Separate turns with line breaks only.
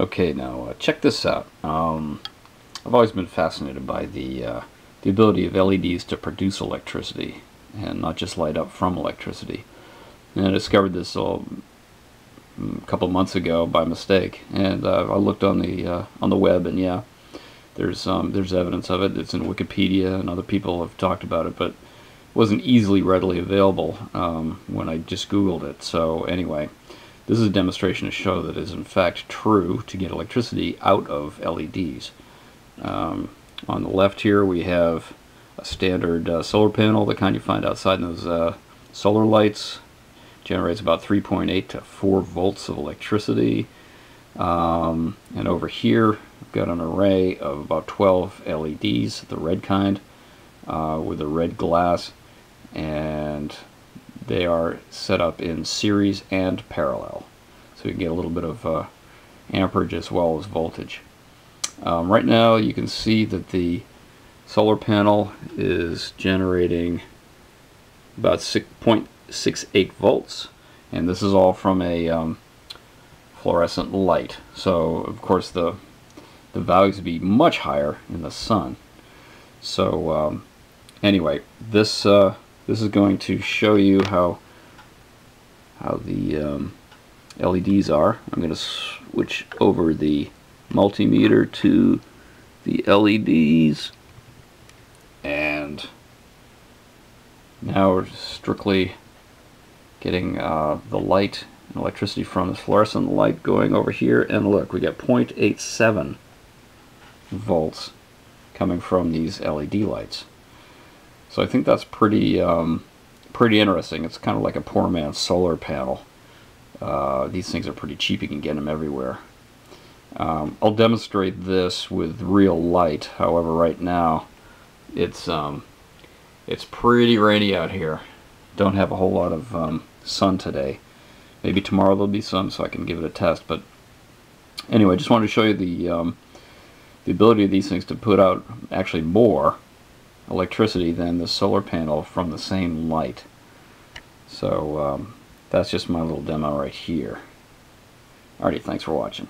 Okay, now uh, check this out. Um, I've always been fascinated by the uh, the ability of LEDs to produce electricity and not just light up from electricity. And I discovered this all mm, a couple months ago by mistake, and uh, I looked on the uh, on the web, and yeah, there's um, there's evidence of it. It's in Wikipedia, and other people have talked about it, but wasn't easily readily available um, when I just Googled it. So anyway. This is a demonstration to show that it is in fact true to get electricity out of LEDs. Um, on the left here we have a standard uh, solar panel, the kind you find outside in those uh, solar lights. Generates about 3.8 to 4 volts of electricity. Um, and over here we've got an array of about 12 LEDs, the red kind, uh, with a red glass. And they are set up in series and parallel. So you get a little bit of uh, amperage as well as voltage. Um, right now you can see that the solar panel is generating about 6.68 volts and this is all from a um, fluorescent light so of course the the values would be much higher in the sun so um, anyway this uh, this is going to show you how how the um, LEDs are. I'm going to switch over the multimeter to the LEDs and now we're strictly getting uh, the light and electricity from the fluorescent light going over here and look we got 0.87 volts coming from these LED lights. So I think that's pretty um, pretty interesting. It's kind of like a poor man's solar panel. Uh, these things are pretty cheap. You can get them everywhere. Um, I'll demonstrate this with real light. However, right now it's um, it's pretty rainy out here. Don't have a whole lot of um, sun today. Maybe tomorrow there'll be some, so I can give it a test. But anyway, I just wanted to show you the um, the ability of these things to put out actually more electricity than the solar panel from the same light. So um, that's just my little demo right here. Alrighty, thanks for watching.